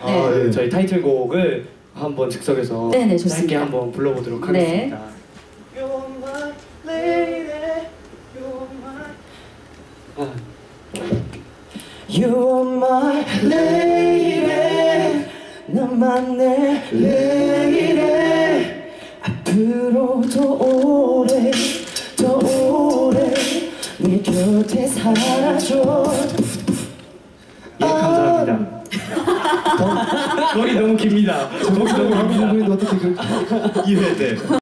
아, 네. 네. 저희 타이틀곡을 한번 즉석에서 네네, 좋습니다. 짧게 한번 불러보도록 네. 하겠습니다. You're my lady, 나만 내 lady 앞으로도 오래 더 오래 네 곁에 살아줘 예 감사합니다 Doch, doch, doch, doch, doch, doch, doch, doch, doch, doch, doch,